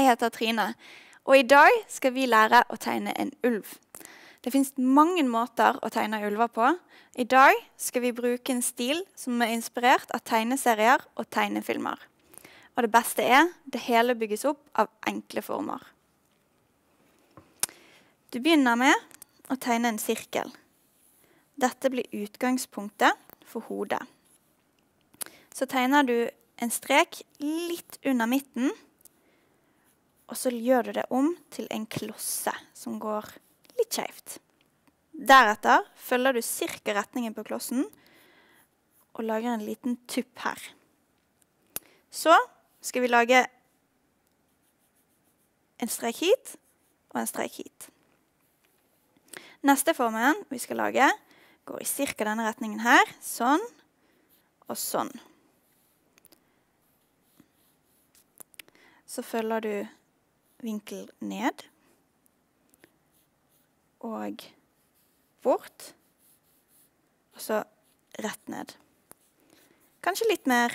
Jeg heter Trine, og i dag skal vi lære å tegne en ulv. Det fins mange måter å tegne ulver på. I dag skal vi bruke en stil som er inspirert av tegneserier og tegnefilmer. Og det beste er det hele bygges opp av enkle former. Du begynner med å tegne en sirkel. Dette blir utgangspunktet for hodet. Så tegner du en strek litt under midten og så gjør du det om til en klosse som går litt skeivt. Deretter følger du ca. retningen på klossen og lager en liten tupp her. Så skal vi lage en strek hit og en strek hit. Neste formen vi skal lage, går i ca. denne retningen her. Sånn og sånn. Så følger du vinkel ned og bort. Og så rett ned. Kanskje litt mer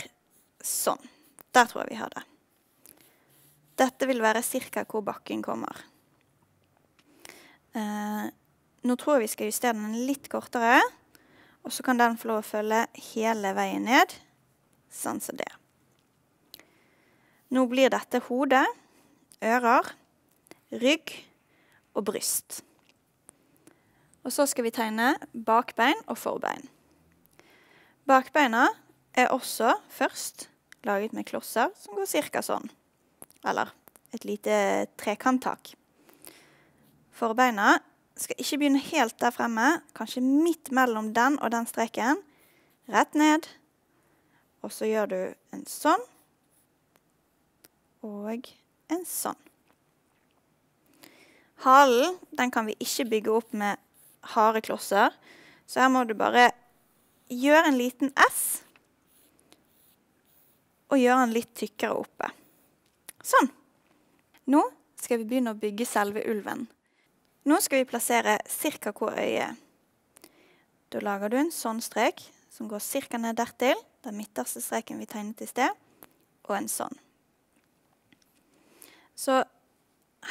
sånn. Der tror jeg vi har det. Dette vil være ca. hvor bakken kommer. Eh, nå tror jeg vi skal justere den litt kortere. Og så kan den få lov å følge hele veien ned, sånn som det. Nå blir dette hodet ører, rygg og bryst. Og så skal vi tegne bakbein og forbein. Bakbeina er også først laget med klosser som går ca. sånn. Eller et lite trekanttak. Forbeina skal ikke begynne helt der fremme, kanskje midt mellom den og den streken. Rett ned. Og så gjør du en sånn. Og en sånn. Halen den kan vi ikke bygge opp med harde klosser, så her må du bare gjøre en liten S og gjøre den litt tykkere oppe. Sånn. Nå skal vi begynne å bygge selve ulven. Nå skal vi plassere ca. hvor øyet er. Da lager du en sånn strek som går ca. ned dertil, den midterste streken vi tegnet i sted, og en sånn. Så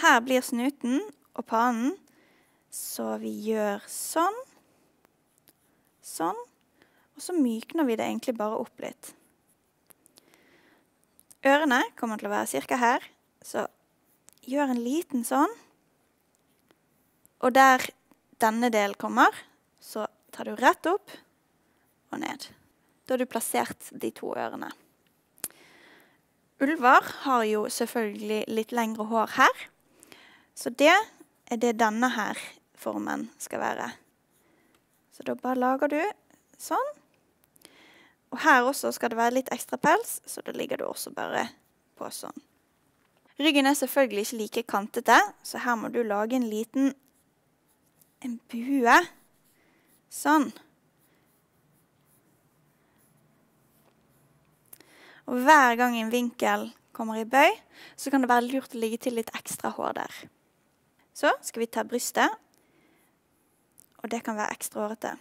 her blir snuten og panen. så vi gjør sånn. Sånn. Og så mykner vi det egentlig bare opp litt. Ørene kommer til å være ca. her, så gjør en liten sånn. Og der denne delen kommer, så tar du rett opp og ned. Da har du plassert de to ørene. Ulver har jo selvfølgelig litt lengre hår her. Så det er det denne her formen skal være. Så da bare lager du sånn. Og her også skal det være litt ekstra pels, så da ligger du også bare på sånn. Ryggen er selvfølgelig ikke like kantete, så her må du lage en liten en bue. Sånn. Og hver gang en vinkel kommer i bøy, så kan det være lurt å ligge til litt ekstra hår der. Så skal vi ta brystet, og det kan være ekstra hårete.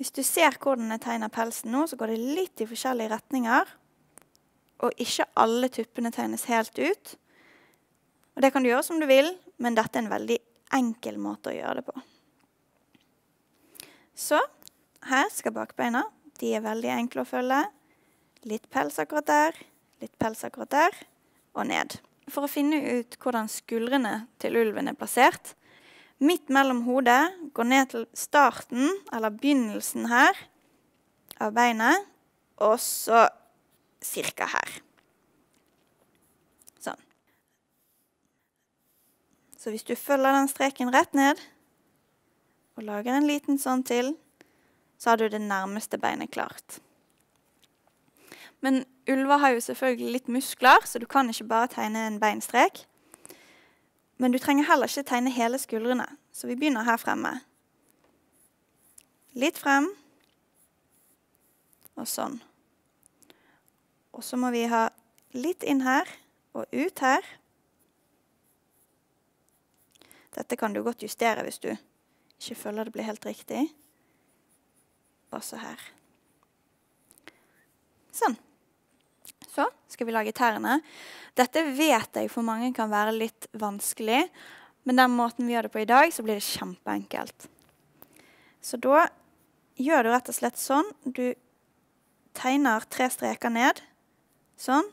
Hvis du ser hvordan jeg tegner pelsen nå, så går det litt i forskjellige retninger. Og ikke alle tuppene tegnes helt ut. Og det kan du gjøre som du vil, men dette er en veldig enkel måte å gjøre det på. Så her skal bakbeina. De er veldig enkle å følge. Litt pels akkurat der, litt pels akkurat der, og ned. For å finne ut hvordan skuldrene til ulven er plassert Midt mellom hodet, gå ned til starten, eller begynnelsen her, av beinet, og så cirka her. Sånn. Så hvis du følger den streken rett ned, og lager en liten sånn til, så har du det nærmeste beinet klart. Men ulver har jo selvfølgelig litt muskler, så du kan ikke bare tegne en beinstrek. Men du trenger heller ikke tegne hele skuldrene, så vi begynner her fremme. Litt frem, og sånn. Og så må vi ha litt inn her og ut her. Dette kan du godt justere hvis du ikke føler det blir helt riktig også her. Sånn. Så skal vi lage tærne. Dette vet jeg for mange kan være litt vanskelig. Men den måten vi gjør det på i dag, så blir det kjempeenkelt. Så da gjør du rett og slett sånn. Du tegner tre streker ned. Sånn.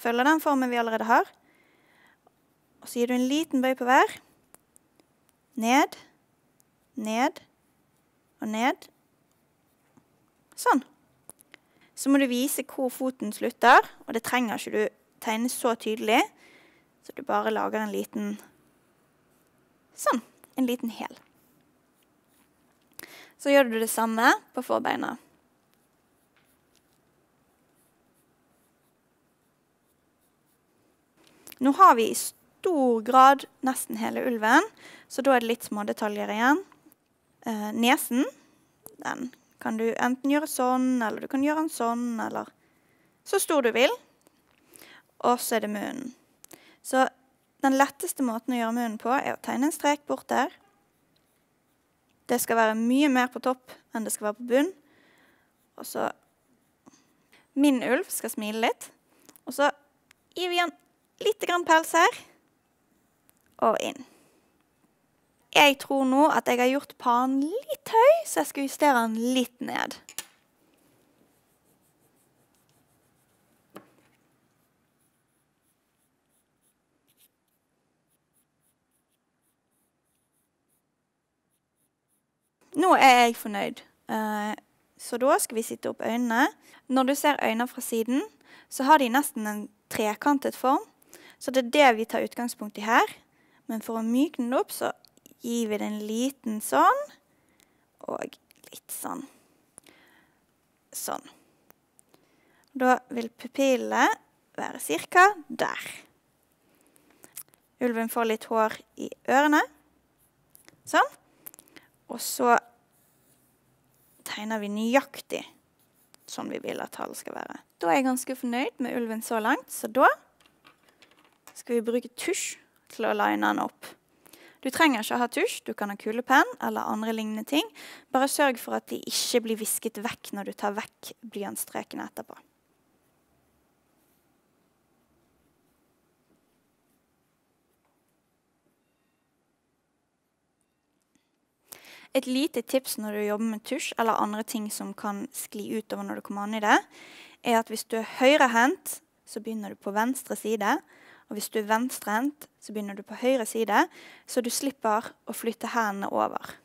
Følger den formen vi allerede har. Og så gir du en liten bøy på hver. Ned, ned og ned. Sånn. Så må du vise hvor foten slutter, og det trenger ikke du tegne så tydelig. Så du bare lager en liten Sånn. En liten hæl. Så gjør du det samme på forbeina. Nå har vi i stor grad nesten hele ulven, så da er det litt små detaljer igjen. Eh, nesen den kan du enten gjøre sånn, eller du kan gjøre den sånn, eller så stor du vil. Og så er det munnen. Så den letteste måten å gjøre munnen på, er å tegne en strek bort der. Det skal være mye mer på topp enn det skal være på bunn. Og så Min ulv skal smile litt. Og så gir vi han litt pels her. Og inn. Jeg tror nå at jeg har gjort paren litt høy, så jeg skal justere den litt ned. Nå er jeg fornøyd. Uh, så da skal vi sitte opp øynene. Når du ser øynene fra siden, så har de nesten en trekantet form. Så det er det vi tar utgangspunkt i her. Men for å mykne det opp, så gir vi det en liten sånn. Og litt sånn. Sånn. Da vil pupillene være ca. der. Ulven får litt hår i ørene. Sånn. Og så tegner vi nøyaktig sånn vi vil at tallet skal være. Da er jeg ganske fornøyd med ulven så langt, så da skal vi bruke tusj til å line den opp. Du trenger ikke å ha tusj, du kan ha kulepenn eller andre lignende ting. Bare sørg for at de ikke blir visket vekk når du tar vekk blyantstrekene etterpå. Et lite tips når du jobber med tusj eller andre ting som kan skli utover når du kommer an i det, er at hvis du er høyrehendt, så begynner du på venstre side. Og hvis du er venstrehendt, så begynner du på høyre side, så du slipper å flytte hendene over.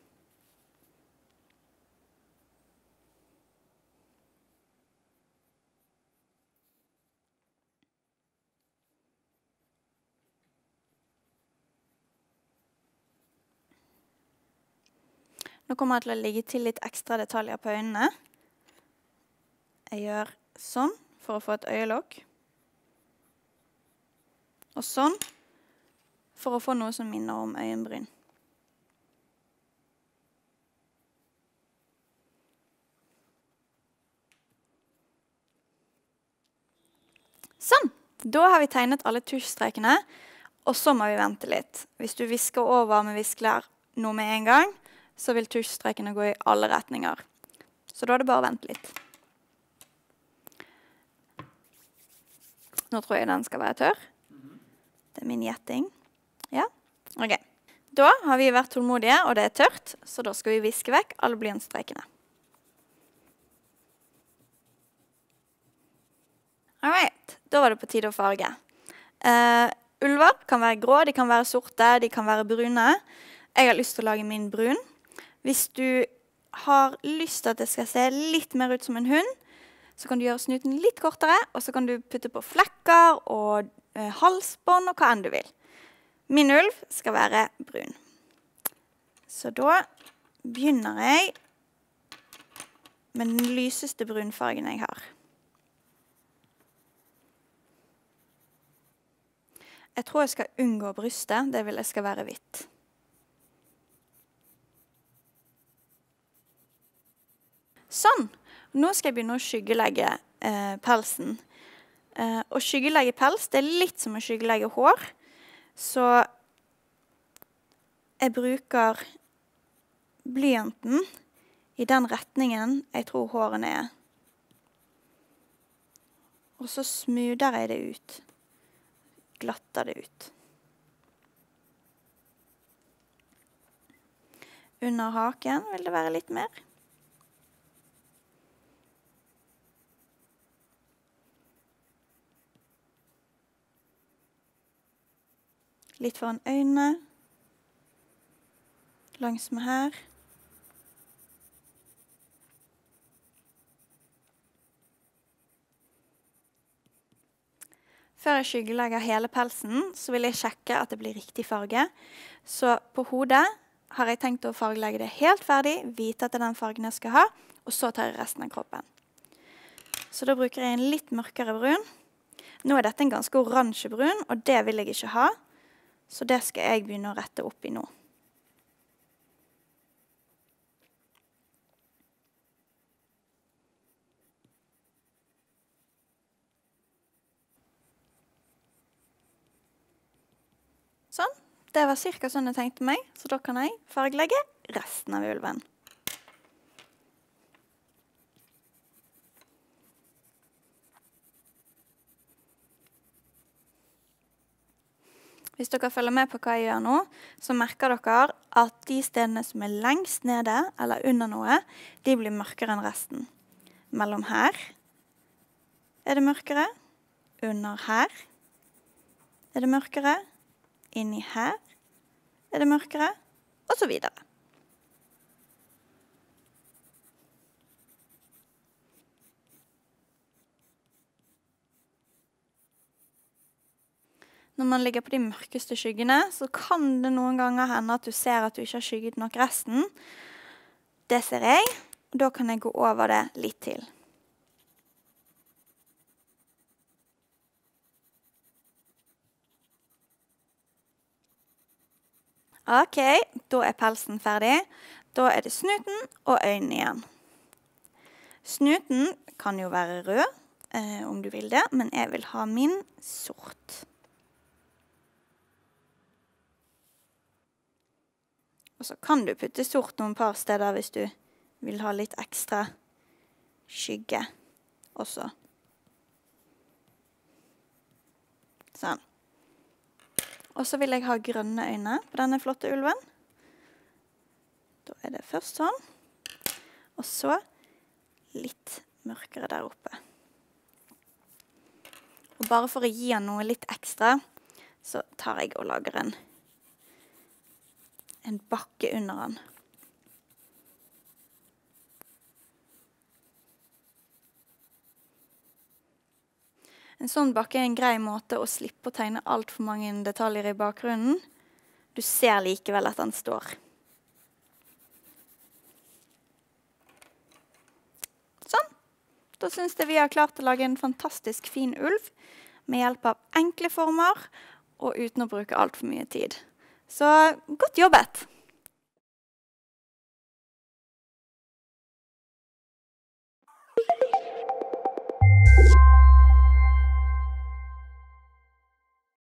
Nå kommer jeg til å legge til litt ekstra detaljer på øynene. Jeg gjør sånn for å få et øyelokk. Og sånn for å få noe som minner om øyenbryn. Sånn. Da har vi tegnet alle tusjstrekene, og så må vi vente litt. Hvis du visker over med viskelær nå med en gang, så vil tusjstrekene gå i alle retninger. Så da er det bare å vente litt. Nå tror jeg den skal være tørr. Min gjetting. Ja, ok. Da har vi vært tålmodige, og det er tørt, så da skal vi viske vekk alle blyantstrekene. All right. Da var det på tide å farge. Uh, ulver kan være grå, de kan være sorte, de kan være brune. Jeg har lyst til å lage min brun. Hvis du har lyst til at det skal se litt mer ut som en hund, så kan du gjøre snuten litt kortere, og så kan du putte på flekker og halsbånd og hva enn du vil. Min ulv skal være brun. Så da begynner jeg med den lyseste brunfargen jeg har. Jeg tror jeg skal unngå brystet. Det vil jeg skal være hvitt. Sånn. Nå skal jeg begynne å skyggelegge eh, pelsen. Eh, å skyggelegge pels det er litt som å skyggelegge hår. Så jeg bruker blyanten i den retningen jeg tror hårene er. Og så smoother jeg det ut. Glatter det ut. Under haken vil det være litt mer. Litt foran øynene. Langsmed her. Før jeg skyggelegger hele pelsen, så vil jeg sjekke at det blir riktig farge. Så på hodet har jeg tenkt å fargelegge det helt ferdig, vite at det er den fargen jeg skal ha, og så tar jeg resten av kroppen. Så da bruker jeg en litt mørkere brun. Nå er dette en ganske oransje brun, og det vil jeg ikke ha. Så det skal jeg begynne å rette opp i nå. Sånn. Det var ca. sånn jeg tenkte meg, så da kan jeg fargelegge resten av ulven. Hvis dere følger med på hva jeg gjør nå, så merker dere at de stedene som er lengst nede eller under noe, de blir mørkere enn resten. Mellom her er det mørkere. Under her er det mørkere. Inni her er det mørkere. Og så videre. Når man ligger på de mørkeste skyggene, så kan det noen ganger hende at du ser at du ikke har skygget nok resten. Det ser jeg, og da kan jeg gå over det litt til. OK, da er pelsen ferdig. Da er det snuten og øynene igjen. Snuten kan jo være rød, eh, om du vil det, men jeg vil ha min sort. Og så kan du putte sort noen par steder hvis du vil ha litt ekstra skygge også. Sånn. Og så vil jeg ha grønne øyne på denne flotte ulven. Da er det først sånn. Og så litt mørkere der oppe. Og bare for å gi han noe litt ekstra, så tar jeg og lager en en bakke under den. En sånn bakke er en grei måte å slippe å tegne altfor mange detaljer i bakgrunnen. Du ser likevel at den står. Sånn. Da syns jeg vi har klart å lage en fantastisk fin ulv med hjelp av enkle former og uten å bruke altfor mye tid. Så godt jobbet!